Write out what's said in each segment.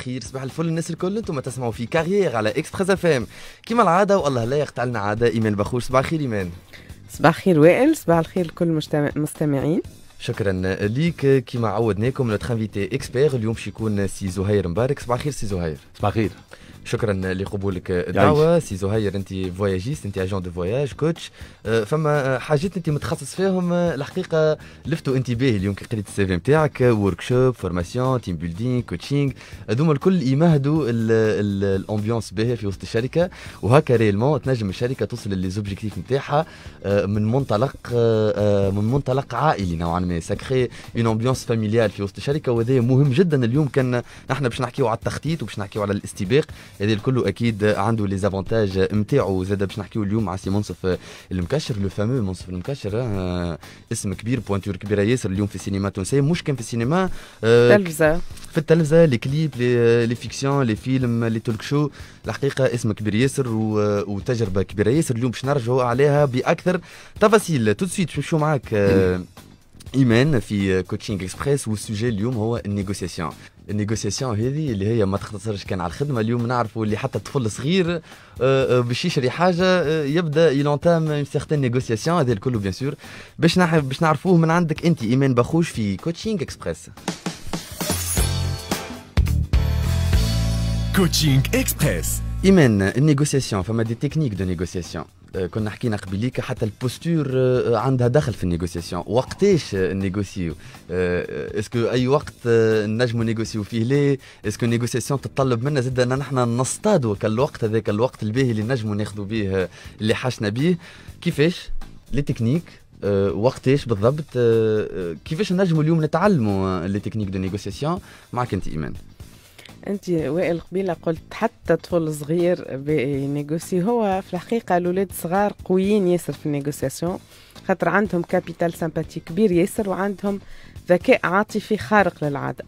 خير صباح الفل الناس الكل أنتم تسمعوا في carrière على Express FM كيما العادة والله لا يقطع لنا عادة ايمان بخوش. صباح الخير إيمان. صباح الخير وائل صباح الخير لكل المستمعين شكرا ليك. كيما عودناكم notre invité expert اليوم باش يكون سي زهير مبارك. صباح الخير سي زهير. صباح الخير. شكرا لقبولك الدعوه سي زهير أنت voyagiste أنت agent de voyage coach فما حاجات أنت متخصص فيهم الحقيقة لفتوا انتباهي اليوم كي قريت ال CV نتاعك workshop formation team building coaching هذوما الكل يمهدوا l'ambiance باهيه في وسط الشركة. وهكا réellement تنجم الشركة توصل لل objectifs نتاعها من منطلق من منطلق عائلي نوعا ما. ça crée une ambiance familiale في وسط الشركة وهذا مهم جدا اليوم. كان نحن باش نحكيو على التخطيط وباش نحكيو على الاستباق. هذا الكل أكيد عنده les avantages نتاعو زاد باش نحكيو اليوم على سي منصف المكشر le fameux منصف المكشر آه اسم كبير pointure كبيرة ياسر اليوم في السينما التونسية. مش كان في السينما آه تلفزة. في التلفزة les clips les, les fictions les films les talk-shows الحقيقة اسم كبير ياسر وتجربة كبيرة ياسر. اليوم باش نرجعوا عليها بأكثر تفاصيل. tout de suite نمشيو معاك آه إيمان في coaching express وال sujet اليوم هو ال négociation ال négociation هذه اللي هي ما تختصرش كان على الخدمة. اليوم نعرفوا اللي حتى طفل صغير باش يشري حاجة يبدأ il entame certaines négociations هذا الكل bien sûr باش باش نعرفوه من عندك أنت إيمان بخوش في coaching express coaching express إيمان ال négociation فما des techniques de négociation كنا حكينا قبليك حتى ال posture عندها دخل في ال négociation. وقتاش نيغوسيو؟ est-ce que أي وقت نجموا نيغوسيو فيه ليه؟ est-ce que ال négociation تتطلب منا زاد إن نحن نصطادوا كالوقت هذاك الوقت الباهي اللي نجموا ناخذوا به اللي حاشنا به كيفاش؟ les techniques وقتاش بالضبط؟ كيفاش نجموا اليوم نتعلموا les techniques de négociation؟ معك أنت إيمان. أنت وائل قبيلة قلت حتى طفل صغير ينيغوسي هو في الحقيقة الاولاد الصغار قويين ياسر في ال négociation خاطر عندهم capital sympathie كبير ياسر وعندهم ذكاء عاطفي خارق للعادة.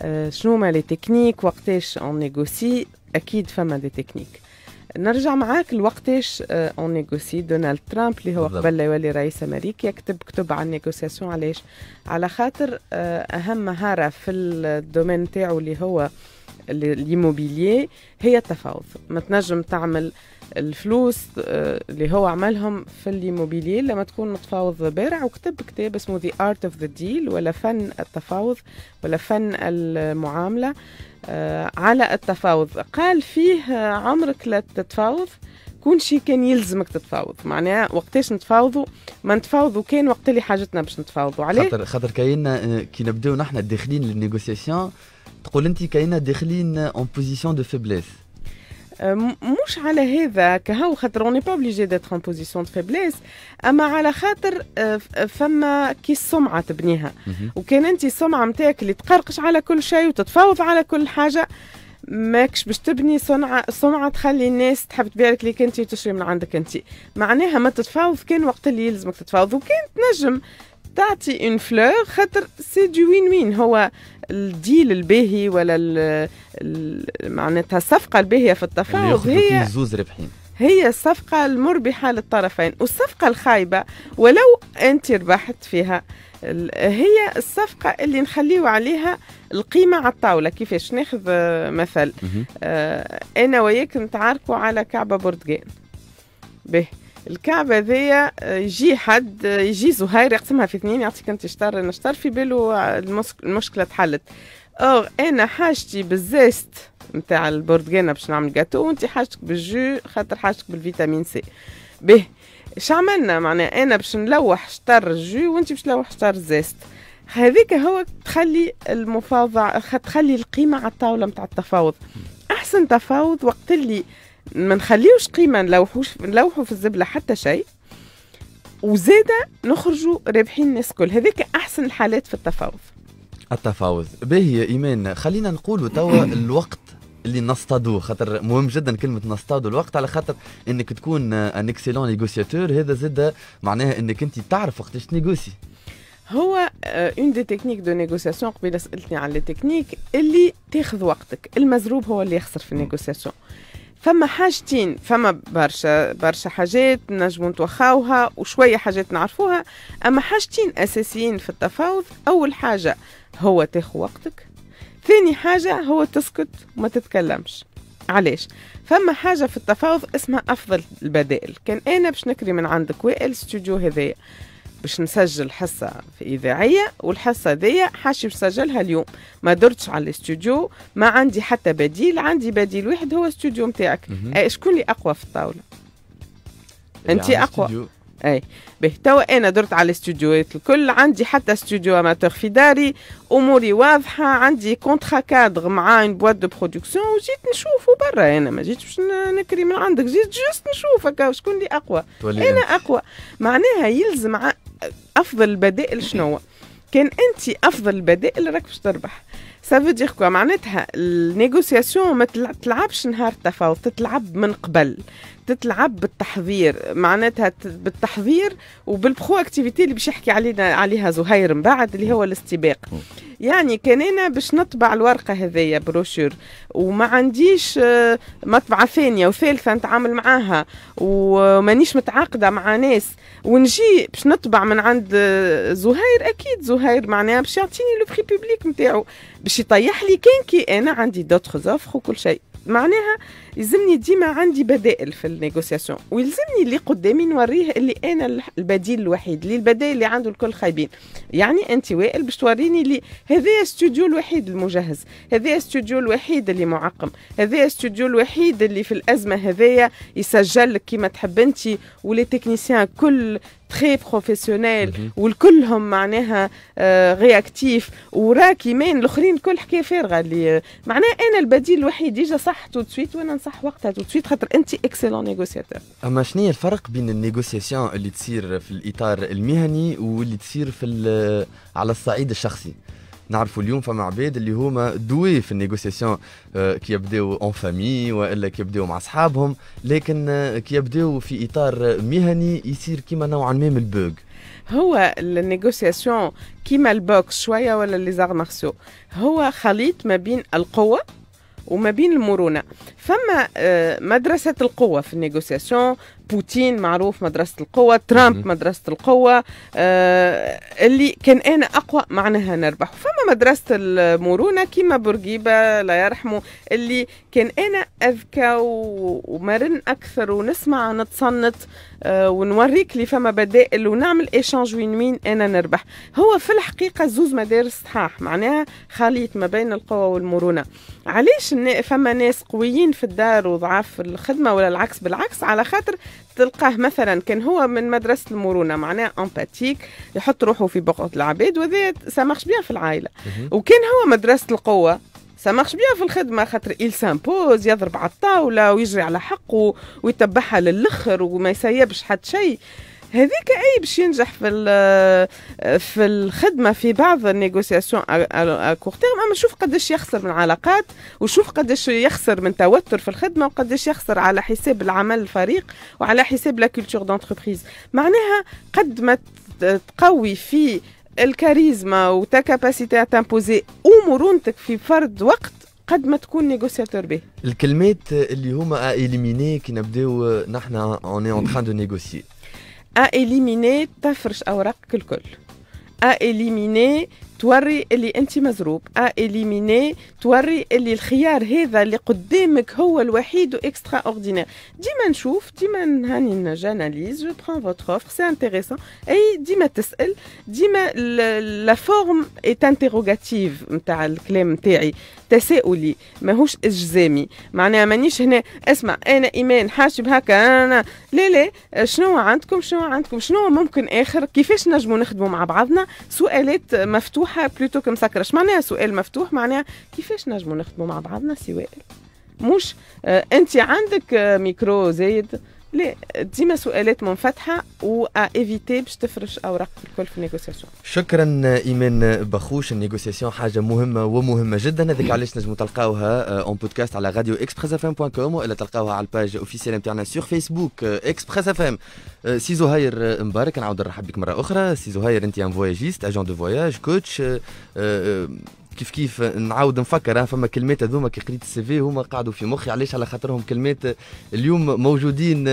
أه شنو ما les techniques وقتاش on négocie أكيد فما des techniques. نرجع معاك لوقتاش on négocie دونالد ترامب اللي هو قبل لا يولي رئيس أمريكا يكتب كتب عن ال négociation علاش على خاطر أهم مهاره في ال domaine تاعو اللي هو l'immobilier هي التفاوض. ما تنجم تعمل الفلوس اللي هو عملهم في l'immobilier لما تكون متفاوض بارع. وكتب كتاب اسمه The Art of the Deal ولا فن التفاوض ولا فن المعاملة على التفاوض. قال فيه عمرك لا تتفاوض كل شيء كان يلزمك تتفاوض. معناها وقتاش نتفاوضوا ما نتفاوضوا كان وقت اللي حاجتنا باش نتفاوضوا. عليه؟ خاطر خاطر كاين كي نبداو نحن داخلين لل négociation تقول انت كاينة داخلين en position de faiblesse مش على هذا كهو خاطر on est pas obligé d'être en position de faiblesse اما على خاطر فما كي السمعه تبنيها وكان انت السمعه نتاعك اللي تقرقش على كل شيء وتتفاوض على كل حاجة ماكش باش تبني صنعة سمعة تخلي الناس تحب تبيع لك ليك انت وتشري من عندك انت معناها ما تتفاوض كان وقت اللي يلزمك تتفاوض وكان تنجم تعطي une valeur خاطر c'est deux وين وين هو ال deal الباهي ولا معناتها الصفقة الباهية في التفاوض هي زوز ربحين. هي الصفقة المربحة للطرفين. والصفقة الخايبة ولو أنت ربحت فيها هي الصفقة اللي نخليو عليها القيمة على الطاولة. كيفاش؟ ناخذ مثل. آه أنا وياك نتعاركوا على كعبة برتقال به الكعبة ذي يجي حد يجي زهير يقسمها في اثنين يعطيك أنت شطر أنا شطر في باله المشكلة تحلت. or أنا حاجتي بال zeste نتاع البرتقانه باش نعمل جاتو وأنت حاجتك بال jus خاطر حاجتك بالفيتامين سي. به اش عملنا؟ معناها أنا باش نلوح شطر ال jus وأنت باش تلوح شطر ال zeste. هذيك هو تخلي المفاوضة تخلي القيمة على الطاولة متاع التفاوض. أحسن تفاوض وقت اللي ما نخليوش قيمة نلوحوش نلوحوا في الزبلة حتى شيء وزادة نخرجوا رابحين الناس كل. هذيك أحسن الحالات في التفاوض. التفاوض. باهي يا إيمان. خلينا نقولوا توا الوقت اللي نصطادوه. خاطر مهم جدا كلمة نصطادوا الوقت على خاطر إنك تكون un excellent négociateur هذا زاد معناها إنك أنت تعرف وقتاش ت négocie. هو une des techniques de négociation قبيلة سألتني على التكنيك اللي تاخذ وقتك. المزروب هو اللي يخسر في ال négociation فما حاجتين فما برشا برشا حاجات نجمو نتوخاوها وشوية حاجات نعرفوها. أما حاجتين أساسيين في التفاوض أول حاجة هو تاخذ وقتك. ثاني حاجة هو تسكت وما تتكلمش. علاش؟ فما حاجة في التفاوض اسمها أفضل البدائل. كان أنا باش نكري من عندك وائل استوديو هذايا. باش نسجل حصة في إذاعية والحصة ذي حاشي باش نسجلها اليوم. ما درتش على الاستوديو ما عندي حتى بديل عندي بديل واحد هو استوديو متاعك. شكون اللي أقوى في الطاولة؟ أنت أقوى. أي. به توا أنا درت على الاستوديوهات الكل عندي حتى استوديو amateur في داري أموري واضحة. عندي contrat cadre مع une boîte de production وجيت نشوفه برا. أنا ما جيتش باش نكري من عندك. جيت juste نشوف هكا شكون اللي أقوى. أنا أقوى. معناها يلزم أفضل البدائل شنو؟ كان انت أفضل البدائل راك باش تربح. ça veut dire quoi معناتها ال négociation ما تلعبش نهار التفاوض تتلعب من قبل تتلعب بالتحضير. معناتها بالتحضير وبال proactivité اللي باش يحكي علينا عليها زهير من بعد اللي هو الاستباق. يعني كان أنا باش نطبع الورقة هذيا بروشور. وما عنديش آه، مطبعة ثانية وثالثة نتعامل معاها ومانيش متعاقدة مع ناس. ونجي باش نطبع من عند آه، زهير أكيد زهير معناها باش يعطيني le prix public نتاعو باش يطيح لي كان كي أنا عندي d'autres offres وكل شيء. معناها يلزمني ديما عندي بدائل في ال négociation ويلزمني اللي قدامي نوريه اللي أنا البديل الوحيد اللي البدائل اللي عنده الكل خايبين. يعني أنت وائل باش توريني اللي هذا استوديو الوحيد المجهز هذا استوديو الوحيد اللي معقم هذا استوديو الوحيد اللي في الأزمة هذايا يسجل لك كيما تحب أنت و les techniciens كل très professionnels والكلهم معناها آه réactif وراكي مين الآخرين كل حكاية فارغة اللي معناها أنا البديل الوحيد يجي صح tout de suite وأنا نصح وقتها tout de suite خاطر أنت excellent négociateur أما شنو هي الفرق بين ال négociation اللي تصير في الإطار المهني واللي تصير في على الصعيد الشخصي؟ نعرفوا اليوم فما عباد اللي هما doués في ال négociation آه، كي يبداو en famille وإلا كي يبداو مع أصحابهم لكن آه، كي يبداو في إطار مهني يصير كيما نوعا ما من ال bug هو ال négociation كيما ال boxe شوية ولا les arts martiaux هو خليط ما بين القوة وما بين المرونة. فما آه، مدرسة القوة في ال négociation. بوتين معروف مدرسة القوة. ترامب مدرسة القوة. آه اللي كان أنا أقوى معناها نربح. فما مدرسة المرونة كيما بورقيبة لا يرحمه اللي كان أنا أذكى ومرن أكثر ونسمع نتصنت. ونوريك لي فما بدائل ونعمل échange وين وين أنا نربح. هو في الحقيقة زوز مدارس صحاح معناها خليط ما بين القوة والمرونة. علاش فما ناس قويين في الدار وضعاف في الخدمة ولا العكس؟ بالعكس على خاطر تلقاه مثلا كان هو من مدرسة المرونة معناه empathique يحط روحه في بقعه العباد وهذا ça marche bien في العائلة. وكان هو مدرسة القوة ça marche bien في الخدمة خاطر il s'impose يضرب على الطاولة ويجري على حقه ويتبعها للخر وما يسيبش حتى شيء. هذيك أي باش ينجح في في الخدمة في بعض ال négociation court terme أما شوف قداش يخسر من علاقات وشوف قداش يخسر من توتر في الخدمة وقداش يخسر على حساب العمل الفريق وعلى حساب la culture d'entreprise معناها قد ما تقوي في الكاريزما و ta capacité à t'imposer ومرونتك في فرد وقت قد ما تكون négociateur به. الكلمات اللي هما à éliminer كي نبداو نحن en en train de négocier à éliminer تفرش أوراقك الكل. À éliminer توري اللي أنت مزروب. À éliminer توري اللي الخيار هذا اللي قدامك هو الوحيد و extraordinaire ديما نشوف ديما هاني j'analyse je prends votre offre c'est intéressant أي ديما تسأل ديما la forme est interrogative نتاع الكلام نتاعي تساؤلي ماهوش إجزامي. معناها مانيش هنا أسمع أنا إيمان حاسب هكا أنا لا لا شنو عندكم شنو عندكم شنو ممكن آخر؟ كيفاش نجموا نخدموا مع بعضنا؟ سؤالات مفتوحة plutôt que مسكرش معناها سؤال مفتوح معناها كيفاش نجموا نخدموا مع بعضنا سؤال مش آه انت عندك آه ميكرو زايد؟ لا ديما سؤالات منفتحة و évitez باش تفرش أوراق الكل في ال négociation شكرا إيمان بخوش. ال négociation حاجة مهمة ومهمة جدا. هذيك علاش نجموا تلقاوها en podcast على راديو Express FM point com وإلا تلقاوها على ال page officielle نتاعنا sur Facebook Express FM سي زهير مبارك. نعاود نرحب بك مرة أخرى. سي زهير أنت un voyagiste agent de voyage coach كيف كيف نعاود نفكر فما كلمات هذوما كي قريت ال CV هما قعدوا في مخي علاش؟ على خاطرهم كلمات اليوم موجودين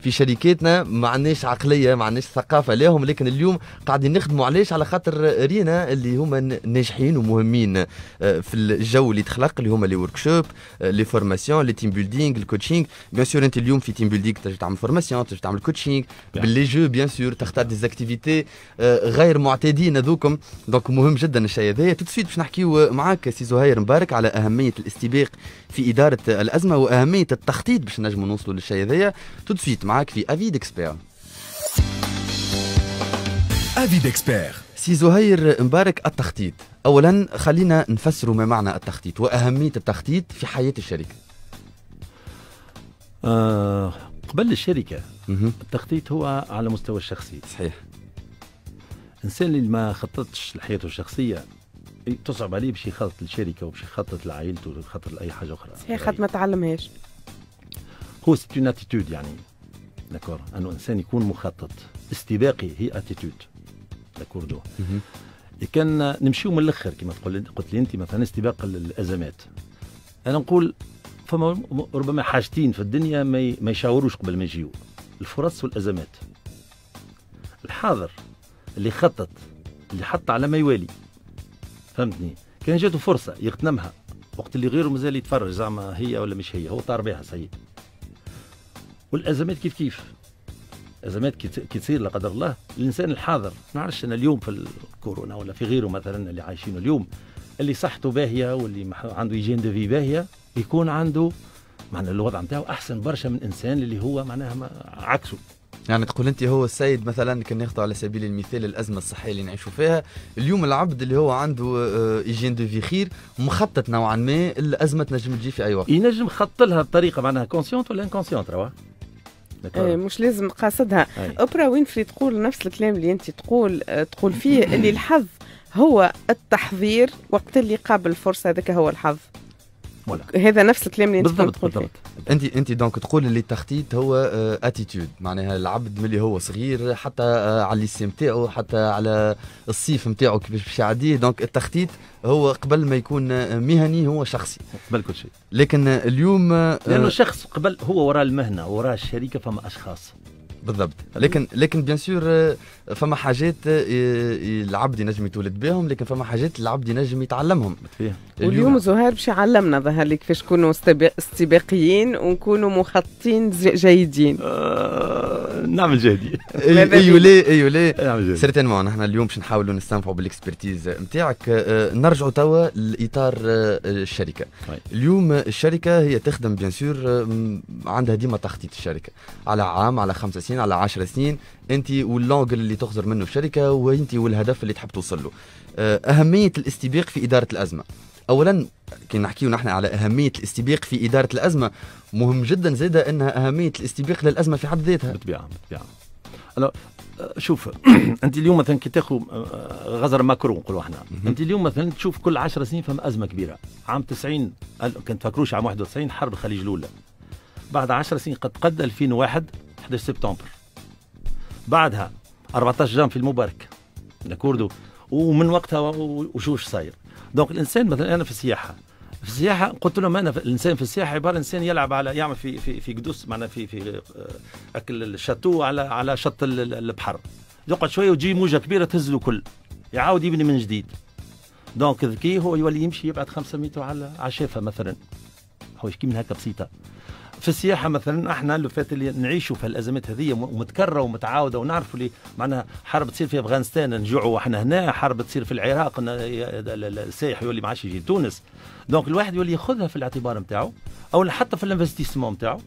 في شركاتنا ما عندناش عقلية ما عندناش ثقافة لهم لكن اليوم قاعدين نخدموا علاش؟ على خاطر رينا اللي هما ناجحين ومهمين في الجو اللي تخلق اللي هما les workshops les formations les team building ال coaching bien sûr انت اليوم في team building تجي تعمل formation تجي تعمل coaching بال les jeux bien sûr تختار des activités غير معتادين هذوكم. donc مهم جدا الشيء هذايا. tout de suite باش نحكيو معاك سي زهير مبارك على أهمية الاستباق في إدارة الأزمة وأهمية التخطيط باش نجموا نوصلوا للشيء هذايا tout de suite معاك في avis d'expert avis d'expert سي زهير مبارك التخطيط. اولا خلينا نفسروا ما معنى التخطيط وأهمية التخطيط في حياة الشركة. آه قبل الشركة التخطيط هو على مستوى الشخصي. صحيح. الانسان اللي ما خططش لحياته الشخصية تصعب عليه باش يخطط للشركه وباش يخطط لعائلته ويخطط لاي حاجة أخرى. صحيح خاطر ما تعلمهاش. هو c'est une attitude يعني. d'accord انه إنسان يكون مخطط. استباقي هي attitude d'accord donc كان نمشيو من الأخر كما قلت لي أنت مثلا استباق الأزمات. أنا نقول فما ربما حاجتين في الدنيا ما يشاوروش قبل ما يجيو. الفرص والأزمات. الحاضر اللي خطط اللي حط على ما يوالي. فهمتني. كان جاته فرصة يغتنمها وقت اللي غيره مازال يتفرج زعما هي ولا مش هي هو طار بها سيد والأزمات كيف كيف؟ أزمات كي تصير لا قدر الله. الإنسان الحاضر ما نعرفش أنا اليوم في الكورونا ولا في غيره مثلا اللي عايشينه اليوم. اللي صحته باهية واللي عنده hygiène de vie باهية يكون عنده معنى الوضع نتاعو أحسن برشا من إنسان اللي هو معناها عكسه. يعني تقول أنت هو السيد مثلا كان ناخذ على سبيل المثال الأزمة الصحية اللي نعيشوا فيها. اليوم العبد اللي هو عنده hygiène de vie خير مخطط نوعا ما الأزمة تنجم تجي في أي وقت. ينجم خط لها بطريقة معناها consciente ولا inconsciente روا إيه مش لازم قاصدها. أوبرا وينفري تقول نفس الكلام اللي أنت تقول تقول فيه اللي الحظ هو التحضير وقت اللي قابل الفرصة هذاك هو الحظ. ولا. هذا نفس الكلام اللي انت بالضبط بالضبط. انت انت donc تقول اللي التخطيط هو attitude معناها العبد ملي هو صغير حتى على ال lycée نتاعو حتى على الصيف نتاعو كيفاش باش يعديه donc التخطيط هو قبل ما يكون مهني هو شخصي. قبل كل شيء. لكن اليوم لأنه شخص قبل هو وراء المهنة وراء الشركة فما أشخاص. بالضبط. لكن لكن bien sûr فما حاجات العبد ينجم يتولد بهم لكن فما حاجات العبد ينجم يتعلمهم. واليوم زهير باش يعلمنا ظهر لي كيفاش نكونوا استباقيين ونكونوا مخططين جيدين. آه نعمل جهدي أيوه ليه أيوه ليه certainement نحن اليوم باش نحاولوا نستنفعوا بال expertise نتاعك. نرجعوا توا لإطار الشركة. اليوم الشركة هي تخدم bien sûr عندها ديما تخطيط الشركة. على عام على خمسة سنين على 10 سنين انت و l'angle اللي تخزر منه الشركة وانت والهدف اللي تحب توصل له. أهمية الاستباق في إدارة الأزمة. اولا كي نحكيو نحن على أهمية الاستباق في إدارة الأزمة مهم جدا زاده انها أهمية الاستباق للأزمة في حد ذاتها. بالطبيعه بالطبيعه شوف أنت اليوم مثلا كي تاخذ غزر ماكرون نقولوا إحنا. أنت اليوم مثلا تشوف كل 10 سنين فما أزمة كبيرة. عام 90 كنت فاكروش عام 91 حرب الخليج الأولى. بعد 10 سنين قد قد 2001 11 سبتمبر. بعدها 14 جان في المبارك لكوردو ومن وقتها وشوش صاير؟ دونك الإنسان مثلا أنا في السياحة في السياحة قلت لهم أنا الإنسان في السياحة عبارة انسان يلعب على يعمل في في في قدوس معنا في في أكل الشاتو على على شط البحر. يقعد شوية وتجي موجة كبيرة تهز له كل يعاود يبني من جديد. دونك ذكي هو يولي يمشي يبعد 500 متر على على شافه مثلا. هو يشكي من هكا بسيطة. في السياحة مثلا إحنا اللي فات اللي نعيشوا في الأزمات هذه متكررة ومتعاودة ونعرفوا اللي معناها حرب تصير في أفغانستان نجوعوا وإحنا هنا حرب تصير في العراق السائح يولي ما عادش يجي تونس. donc الواحد يولي يأخذها في الاعتبار نتاعو أو حتى في ال investissement نتاعو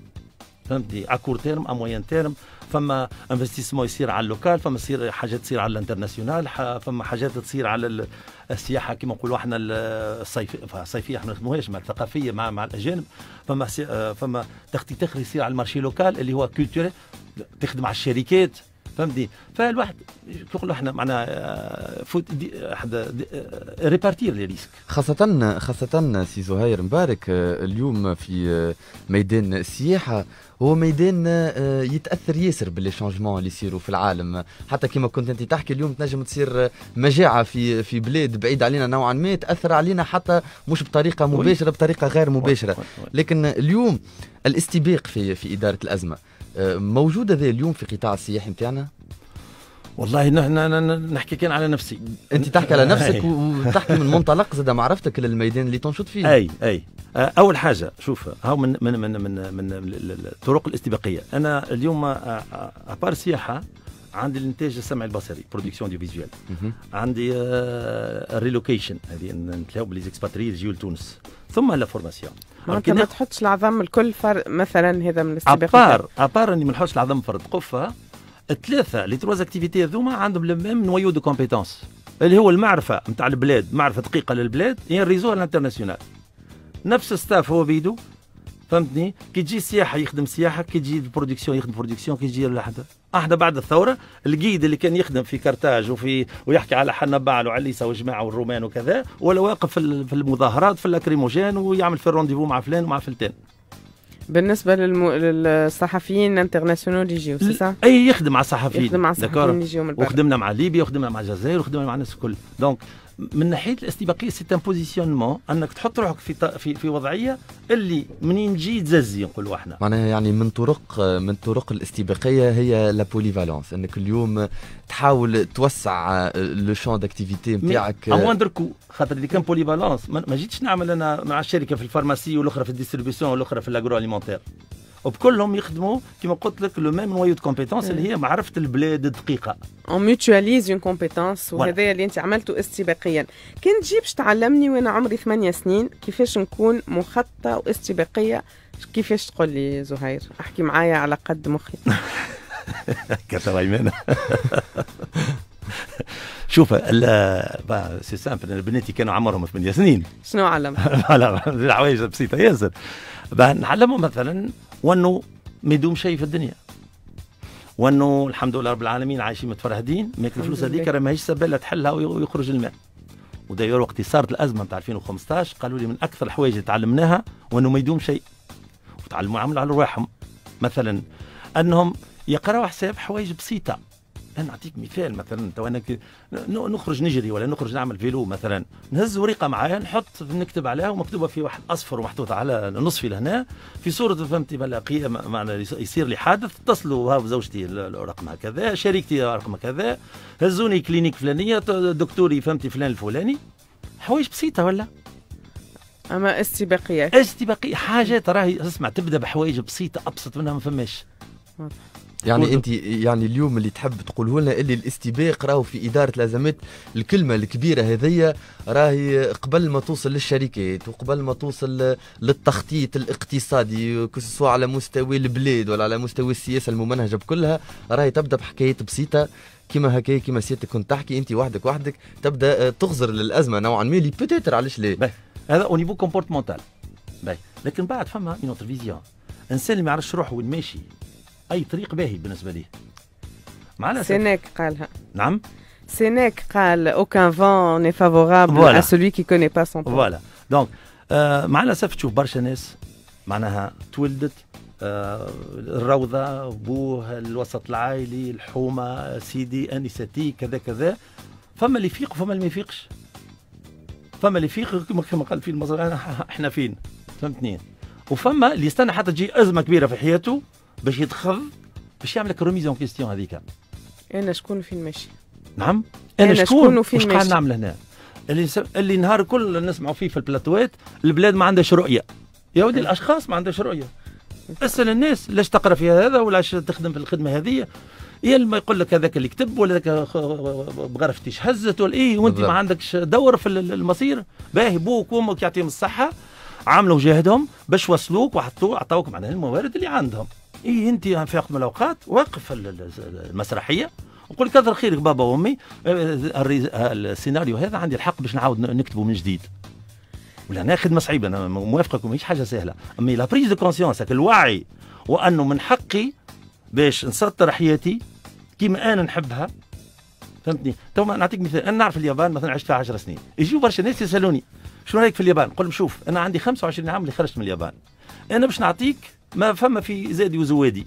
فهمتني؟ à court terme à moyen terme فما investissement يصير على ال local فما يصير حاجات تصير على ال international فما حاجات تصير على السياحة كما نقولوا إحنا الصيفيه الصيفيه إحنا ما مع الثقافية مع مع الأجانب. فما فما تخطيط يصير على ال marché local اللي هو culturel تخدم على الشركات. فهمتني؟ فالواحد يقول إحنا معنا آه، faut répartir les risques خاصة خاصة سي زهير مبارك آه، اليوم في آه، ميدان السياحة هو ميدان يتأثر ياسر بال les changements اللي يصيروا في العالم. حتى كما كنت أنت تحكي اليوم تنجم تصير مجاعة في في بلاد بعيد علينا نوعا ما تأثر علينا حتى مش بطريقة مباشرة بطريقة غير مباشرة. لكن اليوم الاستباق في في إدارة الأزمة موجودة ذا اليوم في قطاع السياحي نتاعنا والله نحكي كان على نفسي. أنت تحكي على نفسك وتحكي من منطلق زاد معرفتك للميدان اللي تنشط فيه. اي أي. أول حاجة شوف هاو من من من من, من الطرق الاستباقية. أنا اليوم à part السياحة عندي الإنتاج السمعي البصري production audiovisuelle عندي ال relocation هذه نتلاقوا ب les expatriés يجيو لتونس ثم la formation انت ما تحطش العظام الكل فرد مثلا هذا من الاستباقيه à part à part إني ما نحطش العظام فرد قفة. الثلاثة les trois activités هذوما عندهم le même noyau de compétences اللي هو المعرفة نتاع البلاد معرفة دقيقة للبلاد هي ال réseau ال international نفس staff هو بيدو. فهمتني؟ كي تجي السياحة يخدم سياحة كي تجي ال production يخدم production كي تجي إحنا بعد الثورة الجيد اللي كان يخدم في كرتاج وفي ويحكي على حنا بعل وعليسة وجماعه والرومان وكذا ولا واقف في المظاهرات في lacrymogène ويعمل في rendez-vous مع فلان ومع فلتان. بالنسبة للم... للصحفيين internationaux اللي يجيو si أي يخدم مع الصحفيين يخدم مع الصحفيين اللي يجيو من وخدمنا مع ليبيا وخدمنا مع الجزائر وخدمنا مع الناس الكل. donc من ناحية الاستباقيه c'est un positionnement أنك تحط روحك في في في وضعية اللي منين تجي تززي نقولوا إحنا. معناها يعني من طرق من طرق الاستباقيه هي la polyvalence إنك اليوم تحاول توسع le champ d'activité نتاعك. اموان كو خاطر اللي كان polyvalence ما جيتش نعمل أنا مع الشركة في pharmacie والأخرى في distribution والأخرى في agroalimentaire وبكلهم يخدموا كما قلت لك le même noyau de compétences اللي هي معرفة البلاد الدقيقه on mutualise une compétence وهذا اللي أنت عملته استباقيا. كان تجي باش تعلمني وأنا عمري ثمانية سنين كيفاش نكون مخططة واستباقية؟ كيفاش تقول لي زهير؟ أحكي معايا على قد مخي. كثر ايمانه شوف سي سامبل بناتي كانوا عمرهم 8 سنين. شنو علم؟ الحوايج بسيطة. ياسر نعلمهم مثلا وأنه ما يدوم شيء في الدنيا. وأنه الحمد لله رب العالمين عايشين متفرهدين ماكل الفلوس هذيك راه ماهيش سبيله تحلها ويخرج الماء وداير وقت صارت الأزمة نتاع 2015 قالوا لي من أكثر الحوايج اللي تعلمناها وأنه ما يدوم شيء. وتعلموا عملوا على رواحهم. مثلا أنهم يقراوا حساب حوايج بسيطة. أنا نعطيك مثال مثلا تو أنا نخرج نجري ولا نخرج نعمل vélo مثلا. نهز ورقه معايا نحط نكتب عليها ومكتوبة في واحد أصفر ومحطوط على نصفي لهنا في صورة فهمتي بلا معنا يصير لي حادث اتصلوا زوجتي رقمها كذا شريكتي رقمها كذا هزوني clinique فلانية دكتوري فهمتي فلان الفلاني. حوايج بسيطة ولا؟ أما استباقيه استباقية حاجات راهي اسمع تبدأ بحوايج بسيطة أبسط منها ما فماش. واضح. يعني انت يعني اليوم اللي تحب تقوله لنا اللي الاستباق راهو في إدارة الازمات الكلمة الكبيرة هذيا راهي قبل ما توصل للشركات وقبل ما توصل للتخطيط الاقتصادي كسوا على مستوى البلاد ولا على مستوى السياسة الممنهجة بكلها راهي تبدأ بحكايات بسيطة كما هكا كما سيادتك كنت تحكي انت وحدك وحدك تبدأ تغزر للأزمة نوعا ما اللي peut-être علاش لا. هذا au niveau comportemental لكن بعد فما une autre vision انسان اللي ما يعرفش روحه وين ماشي. أي طريق باهي بالنسبة ليه. مع الاسف سينيك قالها نعم. سينيك قال aucun vent n'est favorable à celui qui connaît pas son... voilà donc مع الاسف تشوف برشا ناس معناها تولدت آه الروضة بوه الوسط العائلي الحومة سيدي أنستي كذا كذا. فما اللي يفيق وفما اللي ما يفيقش. فما اللي يفيق كما قال في المصري إحنا فين؟ فهمتني؟ وفما اللي يستنى حتى تجي أزمة كبيرة في حياته باش يدخل باش يعمل لك روميز اون كيستيون هذيك. أنا شكون فين ماشي؟ نعم؟ أنا, أنا شكون؟ وفين ماشي قاعد نعمل هنا؟ اللي س... اللي نهار كل نسمعوا فيه في البلاتوات البلاد ما عندهاش رؤية. يا ودي الأشخاص ما عندهاش رؤية. أسأل الناس لاش تقرأ في هذا ولا تخدم في الخدمة هذه؟ يا ما يقول لك هذاك اللي كتب ولا ذاك بغرفتي هزت ولا إيه وأنت ما عندكش دور في المصير. باهي بوك وأمك يعطيهم الصحة عملوا جهدهم باش وصلوك وحطوا عطاوك معناها الموارد اللي عندهم. إي أنت في وقت من الاوقات وقف المسرحية. وقول كثر خيرك بابا وأمي. السيناريو هذا عندي الحق باش نعاود نكتبه من جديد. ولا أنا خدمة أنا موافقك ماهيش حاجة سهلة. أما la prise de conscience الوعي وأنه من حقي باش نسطر حياتي كيما أنا نحبها. فهمتني؟ تو نعطيك مثال. أنا نعرف اليابان مثلا عشت فيها 10 سنين. يجيو برشا ناس يسألوني شنو رأيك في اليابان؟ نقول لهم شوف أنا عندي 25 عام اللي خرجت من اليابان. أنا باش نعطيك ما فما في زادي وزوادي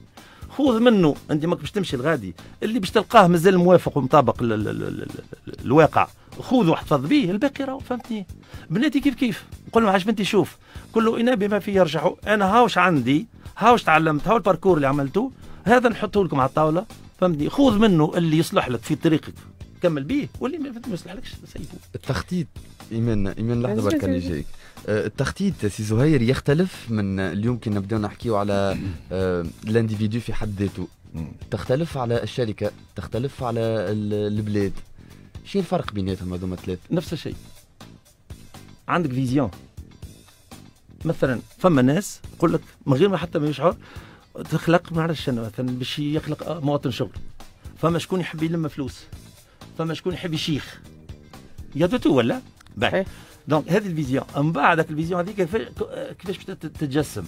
خذ منه أنت ماك باش تمشي الغادي اللي باش تلقاه مازال موافق ومطابق الواقع. خذ واحتفظ به الباقي راهو فهمتني؟ بناتي كيف كيف؟ نقول لهم بنتي شوف. كل اناء بما فيه يرجعوا أنا هاوش عندي هاوش تعلمت هاو ال parcours اللي عملته. هذا نحطه لكم على الطاولة فهمتني؟ خذ منه اللي يصلح لك في طريقك. كمل به واللي ما يصلحلكش سيبه التخطيط ايمان إيمان لحظة برك اللي جايك. التخطيط سي زهير يختلف من اليوم كي نبداو نحكيو على ال individu في حد ذاته. تختلف على الشركة تختلف على البلاد. شو الفرق بيناتهم هذوما ثلاثة؟ نفس الشيء. عندك vision. مثلا فما ناس يقول لك من غير ما حتى ما يشعر تخلق ما نعرفش مثلا باش يخلق مواطن شغل. فما شكون يحب يلم فلوس؟ فما شكون يحب يشيخ؟ يا تو ولا؟ باهي donc هذه ال vision. من بعد ال vision هذيك كيفاش تتجسم؟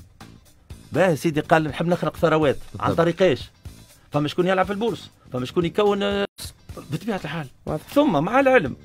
باهي سيدي قال نحب نخلق ثروات. عن طريق إيش؟ فما شكون يلعب في البورصه فما شكون يكون بطبيعة الحال. ثم مع العلم.